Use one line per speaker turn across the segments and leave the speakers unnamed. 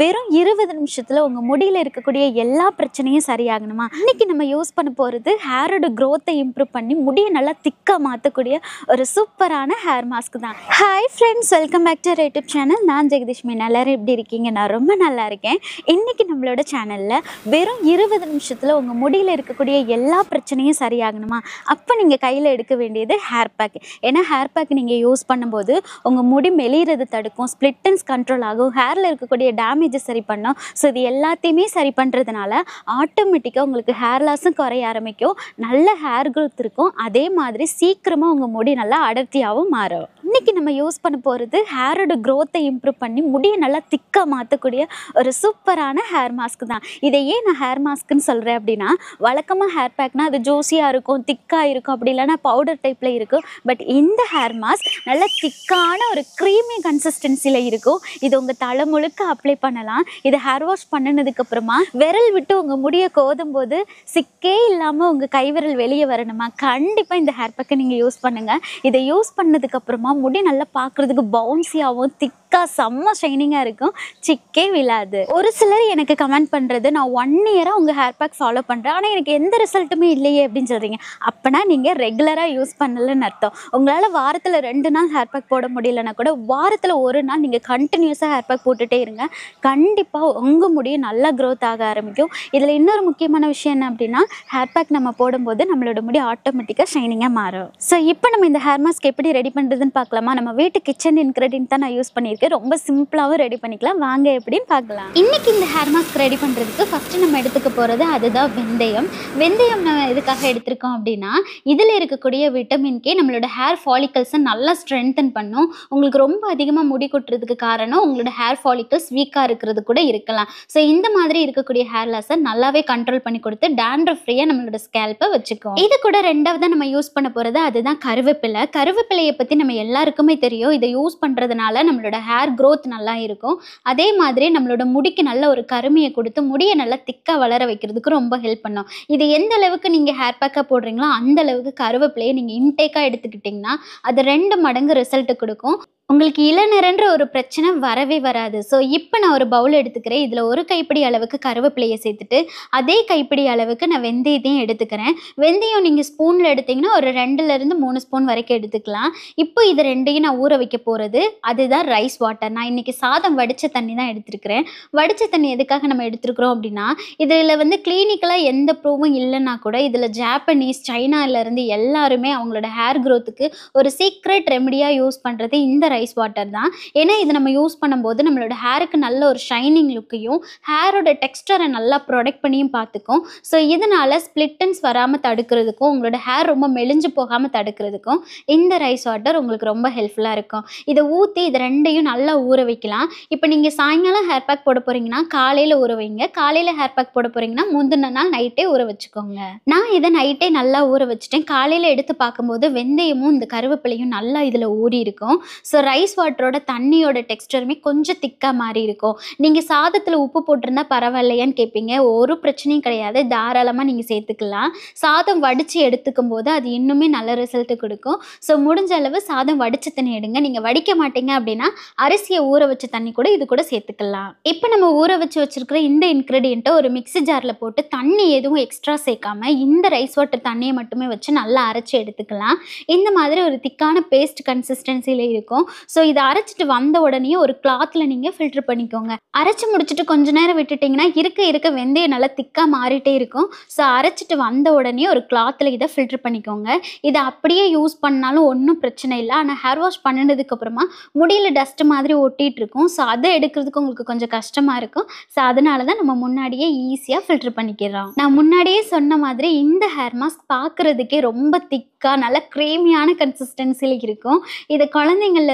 வெறும் இருபது நிமிஷத்தில் உங்கள் முடியில் இருக்கக்கூடிய எல்லா பிரச்சனையும் சரியாகணுமா? இன்னைக்கு நம்ம யூஸ் பண்ண போகிறது ஹேரோட க்ரோத்தை இம்ப்ரூவ் பண்ணி முடியை நல்லா திக்காக மாற்றக்கூடிய ஒரு சூப்பரான ஹேர் மாஸ்க் தான். Hi friends welcome back to YouTube channel நான் ஜெகதீஷ்மி எல்லாரும் எப்படி இருக்கீங்க? நான் ரொம்ப நல்லா இருக்கேன். இன்னைக்கு நம்மளோட சேனலில் வெறும் இருபது நிமிஷத்தில் உங்கள் முடியில் இருக்கக்கூடிய எல்லா பிரச்சனையும் சரியாகணுமா? அப்போ நீங்கள் கையில் எடுக்க வேண்டியது ஹேர் பேக் ஏன்னா ஹேர் பேக் நீங்கள் யூஸ் பண்ணும்போது உங்கள் முடி மெலிகிறது தடுக்கும் ஸ்ப்ளிட்டன்ஸ் கண்ட்ரோல் ஆகும் ஹேரில் இருக்கக்கூடிய டேமேஜை சரி பண்ணும். ஸோ இது எல்லாத்தையுமே சரி பண்ணுறதுனால ஆட்டோமேட்டிக்காக உங்களுக்கு ஹேர் லாஸும் குறைய ஆரம்பிக்கும். நல்ல ஹேர் க்ரோத் இருக்கும். அதே மாதிரி சீக்கிரமாக உங்கள் முடி நல்லா அடர்த்தியாகவும் மாறும். இன்றைக்கி நம்ம யூஸ் பண்ண போகிறது ஹேரோட க்ரோத்தை இம்ப்ரூவ் பண்ணி முடியை நல்லா திக்காக மாற்றக்கூடிய ஒரு சூப்பரான ஹேர் மாஸ்க் தான். இதை ஏன் நான் ஹேர் மாஸ்க்குன்னு சொல்கிறேன் அப்படின்னா வழக்கமாக ஹேர் பேக்னா அது ஜூஸியாக இருக்கும் திக்காக இருக்கும் அப்படி இல்லைன்னா பவுடர் டைப்பில் இருக்கும். பட் இந்த ஹேர் மாஸ்க் நல்ல திக்கான ஒரு க்ரீமி கன்சிஸ்டன்சியில் இருக்கும். இது உங்கள் தலை முழுக்க அப்ளை பண்ணலாம். இதை ஹேர் வாஷ் பண்ணினதுக்கப்புறமா விரல் விட்டு உங்கள் முடியை கோதும் போது சிக்கே இல்லாமல் உங்கள் கைவிரல் வெளியே வரணுமா? கண்டிப்பாக இந்த ஹேர் பேக்கை நீங்கள் யூஸ் பண்ணுங்கள் இதை யூஸ் பண்ணதுக்கப்புறமா முடி நல்லா பார்க்குறதுக்கு பவுன்சியாகவும் திக்காக செம்ம ஷைனிங்காக இருக்கும். சிக்கே விழாது. ஒரு சிலர் எனக்கு கமெண்ட் பண்ணுறது நான் ஒன் இயராக உங்கள் ஹேர் பேக் ஃபாலோ பண்ணுறேன் ஆனால் எனக்கு எந்த ரிசல்ட்டுமே இல்லையே அப்படின்னு சொல்கிறீங்க அப்போனா நீங்கள் ரெகுலராக யூஸ் பண்ணலன்னு அர்த்தம். உங்களால் வாரத்தில் ரெண்டு நாள் ஹேர் பேக் போட முடியலன்னா கூட வாரத்தில் ஒரு நாள் நீங்கள் கண்டினியூஸாக ஹேர் பேக் போட்டுகிட்டே இருங்க. கண்டிப்பாக உங்கள் முடியும் நல்லா க்ரோத் ஆக ஆரம்பிக்கும். இதில் இன்னொரு முக்கியமான விஷயம் என்ன அப்படின்னா ஹேர் பேக் நம்ம போடும்போது நம்மளோட முடி ஆட்டோமேட்டிக்காக ஷைனிங்காக மாறும். ஸோ இப்போ நம்ம இந்த ஹேர் மாஸ்க் எப்படி ரெடி பண்ணுறதுன்னு பார்க்கலாமா? நம்ம வீட்டு கிச்சன் இன்க்ரீடியன்ட் தான் நான் யூஸ் பண்ணியிருக்கேன். ரொம்ப சிம்பிளாகவும் ரெடி பண்ணிக்கலாம். வாங்க எப்படின்னு பார்க்கலாம். இன்னைக்கு இந்த ஹேர் மாஸ்க் ரெடி பண்ணுறதுக்கு ஃபஸ்ட்டு நம்ம எடுத்துக்க போகிறது அதுதான் வெந்தயம். வெந்தயம் நம்ம எதுக்காக எடுத்திருக்கோம் அப்படின்னா இதில் இருக்கக்கூடிய விட்டமின் கே நம்மளோட ஹேர் ஃபாலிக்கல்ஸை நல்லா ஸ்ட்ரென்தன் பண்ணும். உங்களுக்கு ரொம்ப அதிகமாக முடி கொட்டுறதுக்கு காரணம் உங்களோட ஹேர் ஃபாலிக்கல்ஸ் வீக்காக இருக்கிறது கூட இருக்கலாம். ஸோ இந்த மாதிரி இருக்கக்கூடிய ஹேர் லாஸை நல்லாவே கண்ட்ரோல் பண்ணி கொடுத்து டேண்ட்ரஃப் ஃப்ரீயாக நம்மளோட ஸ்கேல்ப்பை வச்சுக்கோம் இது கூட ரெண்டாவது நம்ம யூஸ் பண்ண போகிறது அதுதான் கருவேப்பிலை. கருவேப்பிலையை பற்றி நம்ம எல்லாருக்குமே தெரியும். இதை யூஸ் பண்ணுறதுனால நம்மளோட ஹேர் க்ரோத் நல்லா இருக்கும். அதே மாதிரி நம்மளோட முடிக்கு நல்ல ஒரு கருமையை கொடுத்து முடியை நல்லா திக்காக வளர வைக்கிறதுக்கு ரொம்ப ஹெல்ப் பண்ணும். இது எந்த அளவுக்கு நீங்கள் ஹேர் பேக்காக போடுறீங்களோ அந்த அளவுக்கு கருவேப்பிலையை நீங்கள் இன்டேக்காக எடுத்துக்கிட்டிங்கன்னா அது ரெண்டு மடங்கு ரிசல்ட் கொடுக்கும். உங்களுக்கு இளநரன்ற ஒரு பிரச்சனை வரவே வராது. ஸோ இப்போ நான் ஒரு பவுல் எடுத்துக்கிறேன். இதில் ஒரு கைப்பிடி அளவுக்கு கருவேப்பிலையை சேர்த்துட்டு அதே கைப்பிடி அளவுக்கு நான் வெந்தயத்தையும் எடுத்துக்கிறேன். வெந்தயம் நீங்கள் ஸ்பூனில் எடுத்தீங்கன்னா ஒரு ரெண்டுலேருந்து மூணு ஸ்பூன் வரைக்கும் எடுத்துக்கலாம். இப்போ இது ரெண்டையும் நான் ஊற வைக்க போகிறது அதுதான் ரைஸ் வாட்டர் நான் இன்றைக்கி சாதம் வடித்த தண்ணி தான் எடுத்துருக்கிறேன். வடித்த தண்ணி எதுக்காக நம்ம எடுத்துருக்குறோம் அப்படின்னா இதில் வந்து கிளினிக்கலாக எந்த ப்ரூவும் இல்லைன்னா கூட இதில் ஜாப்பனீஸ் சைனாவிலேருந்து எல்லாருமே அவங்களோட ஹேர் க்ரோத்துக்கு ஒரு சீக்ரெட் ரெமடியாக யூஸ் பண்ணுறது இந்த ரைஸ் ரைஸ் வாட்டர் தான். ஏன்னா இது நம்ம யூஸ் பண்ணும்போது நம்மளோட ஹேருக்கு நல்ல ஒரு ஷைனிங் லுக்கையும் ஹேரோட டெக்ஸ்டரை நல்லா ப்ரொடெக்ட் பண்ணியும் பார்த்துக்கும். ஸோ இதனால் ஸ்ப்ளிட்டன்ஸ் வராமல் தடுக்கிறதுக்கும் உங்களோட ஹேர் ரொம்ப மெலிஞ்சு போகாமல் தடுக்கிறதுக்கும் இந்த ரைஸ் வாட்டர் உங்களுக்கு ரொம்ப ஹெல்ப்ஃபுல்லாக இருக்கும். இதை ஊற்றி இது ரெண்டையும் நல்லா ஊற வைக்கலாம். இப்போ நீங்கள் சாயங்காலம் ஹேர் பேக் போட போகிறீங்கன்னா காலையில் ஊற வைங்க. காலையில் ஹேர் பேக் போட போகிறீங்கன்னா முந்தின நாள் நைட்டே ஊற வச்சுக்கோங்க. நான் இதை நைட்டே நல்லா ஊற வச்சுட்டேன். காலையில் எடுத்து பார்க்கும்போது வெந்தயமும் இந்த கருவேப்பிலையும் நல்லா இதில் ஊறி இருக்கும் ஸோ ரைஸ் வாட்டரோட தண்ணியோட டெக்ஸ்டருமே கொஞ்சம் திக்காக மாறி இருக்கும். நீங்கள் சாதத்தில் உப்பு போட்டிருந்தா பரவாயில்லையான்னு கேட்பீங்க ஒரு பிரச்சனையும் கிடையாது. தாராளமாக நீங்கள் சேர்த்துக்கலாம். சாதம் வடித்து எடுத்துக்கும் போது அது இன்னுமே நல்ல ரிசல்ட்டு கொடுக்கும். ஸோ முடிஞ்ச அளவு சாதம் வடித்து தண்ணி எடுங்க. நீங்கள் வடிக்க மாட்டீங்க அப்படின்னா அரிசியை ஊற வச்ச தண்ணி கூட இது கூட சேர்த்துக்கலாம். இப்போ நம்ம ஊற வச்சு வச்சுருக்கிற இந்த இன்க்ரீடியண்ட்டை ஒரு மிக்ஸி ஜாரில் போட்டு தண்ணி எதுவும் எக்ஸ்ட்ரா சேர்க்காம இந்த ரைஸ் வாட்டர் தண்ணியை மட்டுமே வச்சு நல்லா அரைச்சி எடுத்துக்கலாம். இந்த மாதிரி ஒரு திக்கான பேஸ்ட் கன்சிஸ்டன்சியில் இருக்கும். ஸோ இதை அரைச்சிட்டு வந்த உடனே ஒரு கிளாத்தில் நீங்கள் ஃபில்டர் பண்ணிக்கோங்க. அரைச்சி முடிச்சுட்டு கொஞ்ச நேரம் விட்டுட்டிங்கன்னா இருக்க இருக்க வெந்தயம் நல்லா திக்காக மாறிட்டே இருக்கும். ஸோ அரைச்சிட்டு வந்த உடனே ஒரு கிளாத்தில் இதை ஃபில்டர் பண்ணிக்கோங்க. இதை அப்படியே யூஸ் பண்ணாலும் ஒன்றும் பிரச்சனை இல்லை. ஆனால் ஹேர் வாஷ் பண்ணினதுக்கப்புறமா முடியில் டஸ்ட் மாதிரி ஒட்டிகிட்டு இருக்கும். ஸோ அதை எடுக்கிறதுக்கு உங்களுக்கு கொஞ்சம் கஷ்டமாக இருக்கும். ஸோ அதனால தான் நம்ம முன்னாடியே ஈஸியாக ஃபில்டர் பண்ணிக்கிறோம். நான் முன்னாடியே சொன்ன மாதிரி இந்த ஹேர் மாஸ்க் பார்க்குறதுக்கே ரொம்ப திக்காக நல்ல க்ரேமியான கன்சிஸ்டன்சியில் இருக்கும். இதை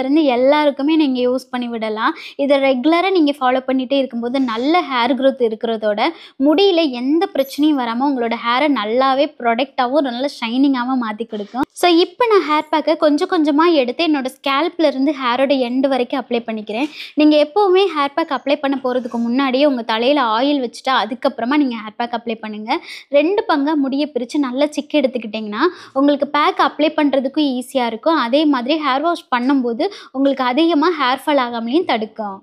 இருந்து எல்லாருக்குமே நீங்கள் யூஸ் பண்ணி விடலாம். இதை ரெகுலராக நீங்கள் ஃபாலோ பண்ணிகிட்டே இருக்கும்போது நல்ல ஹேர் க்ரோத் இருக்கிறதோட முடியில் எந்த பிரச்சனையும் வராமல் உங்களோட ஹேரை நல்லாவே ப்ரொடக்டாகவும் நல்ல ஷைனிங்காகவும் மாற்றி கொடுக்கும். ஸோ இப்போ நான் ஹேர் பேக்கை கொஞ்சம் கொஞ்சமாக எடுத்து என்னோட ஸ்கேல்ப்லேருந்து ஹேரோட எண்டு வரைக்கும் அப்ளை பண்ணிக்கிறேன். நீங்கள் எப்போவுமே ஹேர் பேக் அப்ளை பண்ண போகிறதுக்கு முன்னாடியே உங்கள் தலையில் ஆயில் வச்சுட்டு அதுக்கப்புறமா நீங்கள் ஹேர் பேக் அப்ளை பண்ணுங்கள் ரெண்டு பங்காக முடியை பிரித்து நல்லா சிக்கு எடுத்துக்கிட்டிங்கன்னா உங்களுக்கு பேக் அப்ளை பண்ணுறதுக்கும் ஈஸியாக இருக்கும். அதே மாதிரி ஹேர் வாஷ் பண்ணும்போது உங்களுக்கு அதிகமாக ஹேர் ஃபால் ஆகாமலையும் தடுக்கும்.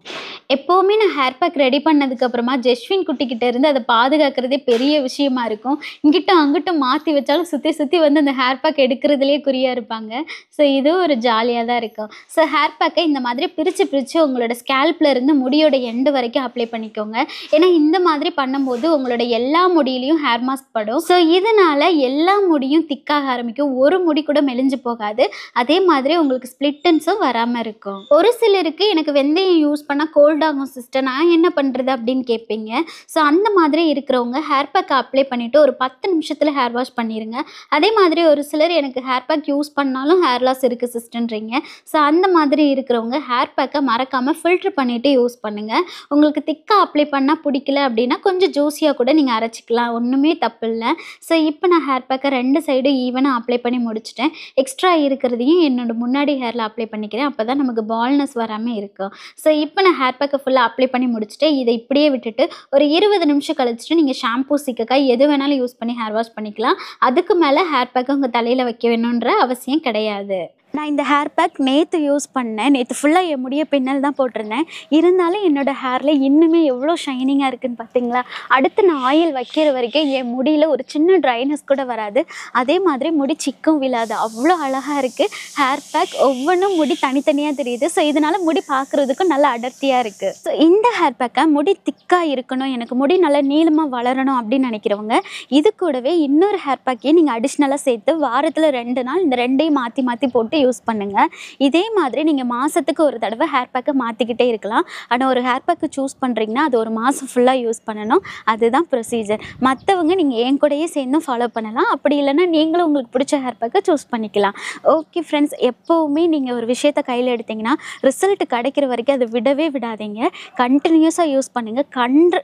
எப்போவுமே நான் ஹேர் பேக் ரெடி பண்ணதுக்கப்புறமா ஜெஸ்வின் குட்டிக்கிட்ட இருந்து அதை பாதுகாக்கிறதே பெரிய விஷயமா இருக்கும். இங்கிட்டும் அங்கிட்டும் மாற்றி வச்சாலும் சுற்றி சுற்றி வந்து அந்த ஹேர் பேக் எடுக்கிறதுலே குறியாக இருப்பாங்க. ஸோ இதுவும் ஒரு ஜாலியாக தான் இருக்கும். ஸோ ஹேர் பேக்கை இந்த மாதிரி பிரித்து பிரித்து உங்களோட ஸ்கேல்ப்ல இருந்து முடியோட எண்டு வரைக்கும் அப்ளை பண்ணிக்கோங்க. ஏன்னா இந்த மாதிரி பண்ணும்போது உங்களோட எல்லா முடியிலையும் ஹேர் மாஸ்க் படும். ஸோ இதனால் எல்லா முடியும் திக்காக ஆரம்பிக்கும். ஒரு முடி கூட மெலிஞ்சு போகாது. அதே மாதிரி உங்களுக்கு ஸ்ப்ளிட்டன்ஸும் வராமல் இருக்கும். ஒரு சிலருக்கு எனக்கு வெந்தயம் யூஸ் பண்ணால் கோல்ட் ஆகும் சிஸ்டர் நான் என்ன பண்ணுறது அப்படின்னு கேட்பீங்க ஸோ அந்த மாதிரி இருக்கிறவங்க ஹேர் பேக்கை அப்ளை பண்ணிவிட்டு ஒரு பத்து நிமிஷத்தில் ஹேர் வாஷ் பண்ணிடுங்க அதே மாதிரி ஒரு சிலர் எனக்கு ஹேர் பேக் யூஸ் பண்ணாலும் ஹேர் லாஸ் இருக்குது சிஸ்டன்றீங்க ஸோ அந்த மாதிரி இருக்கிறவங்க ஹேர் பேக்கை மறக்காமல் ஃபில்ட்ரு பண்ணிவிட்டு யூஸ் பண்ணுங்கள் உங்களுக்கு திக்காக அப்ளை பண்ணால் பிடிக்கல அப்படின்னா கொஞ்சம் ஜூஸியாக கூட நீங்கள் அரைச்சிக்கலாம். ஒன்றுமே தப்பு இல்லை. ஸோ இப்போ நான் ஹேர் பேக்கை ரெண்டு சைடும் ஈவனாக அப்ளை பண்ணி முடிச்சிட்டேன். எக்ஸ்ட்ரா இருக்கிறதையும் என்னோட முன்னாடி ஹேரில் அப்ளை பண்ணிக்கிறேன். அப்போ தான் நமக்கு பால்னஸ் வராமல் இருக்கும். ஸோ இப்போ நான் ஹேர் பேக்கை ஃபுல்லாக அப்ளை பண்ணி முடிச்சுட்டு இதை இப்படியே விட்டுட்டு ஒரு இருபது நிமிஷம் கழிச்சிட்டு நீங்கள் ஷாம்பூ சிக்கக்காய் எது வேணாலும் யூஸ் பண்ணி ஹேர் வாஷ் பண்ணிக்கலாம். அதுக்கு மேலே ஹேர் பேக்கை உங்கள் தலையில் வைக்க வேணுன்ற அவசியம் கிடையாது. நான் இந்த ஹேர் பேக் நேற்று யூஸ் பண்ணேன். நேற்று ஃபுல்லாக என் முடிய பின்னல் தான் போட்டிருந்தேன். இருந்தாலும் என்னோடய ஹேரில் இன்னுமே எவ்வளோ ஷைனிங்காக இருக்குதுன்னு பார்த்தீங்களா அடுத்து நான் ஆயில் வைக்கிற வரைக்கும் என் முடியில் ஒரு சின்ன ட்ரைனஸ் கூட வராது. அதே மாதிரி முடி சிக்கும் விழாது. அவ்வளோ அழகாக இருக்குது ஹேர் பேக் ஒவ்வொன்றும் முடி தனித்தனியாக தெரியுது. ஸோ இதனால் முடி பார்க்குறதுக்கும் நல்லா அடர்த்தியாக இருக்குது ஸோ இந்த ஹேர் பேக்கை முடி திக்காக இருக்கணும். எனக்கு முடி நல்லா நீளமாக வளரணும் அப்படின்னு நினைக்கிறவங்க இது கூடவே இன்னொரு ஹேர் பேக்கையும் நீங்கள் அடிஷ்னலாக சேர்த்து வாரத்தில் ரெண்டு நாள் இந்த ரெண்டையும் மாற்றி மாற்றி போட்டு யூஸ் பண்ணுங்கள் இதே மாதிரி நீங்கள் மாதத்துக்கு ஒரு தடவை ஹேர் பேக்கை மாற்றிக்கிட்டே இருக்கலாம். ஆனால் ஒரு ஹேர் பேக்கு சூஸ் பண்ணுறீங்கன்னா அது ஒரு மாதம் ஃபுல்லாக யூஸ் பண்ணணும். அதுதான் ப்ரொசீஜர் மற்றவங்க நீங்கள் என் கூடயே சேர்ந்தும் ஃபாலோ பண்ணலாம். அப்படி இல்லைன்னா நீங்களும் உங்களுக்கு பிடிச்ச ஹேர் பேக்கை சூஸ் பண்ணிக்கலாம். ஓகே ஃப்ரெண்ட்ஸ் எப்போவுமே நீங்கள் ஒரு விஷயத்தை கையில் எடுத்தீங்கன்னா ரிசல்ட் கிடைக்கிற வரைக்கும் அதை விடவே விடாதீங்க. கண்டினியூஸாக யூஸ் பண்ணுங்கள் கன்று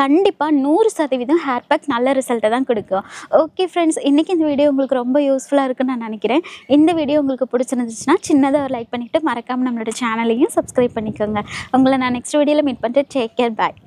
கண்டிப்பாக நூறு சதவீதம் ஹேர் பேக் நல்ல ரிசல்ட்டை தான் கொடுக்கும் ஓகே ஃப்ரெண்ட்ஸ் இன்றைக்கி இந்த வீடியோ உங்களுக்கு ரொம்ப யூஸ்ஃபுல்லாக இருக்குன்னு நான் நினைக்கிறேன். இந்த வீடியோ உங்களுக்கு பிடிச்சிருந்துச்சுன்னா சின்னதாக ஒரு லைக் பண்ணிவிட்டு மறக்காமல் நம்மளோட சேனலையும் சப்ஸ்கிரைப் பண்ணிக்கோங்க. உங்களை நான் நெக்ஸ்ட் வீடியோவில் மீட் பண்ணிட்டு டேக் கேர் பாய்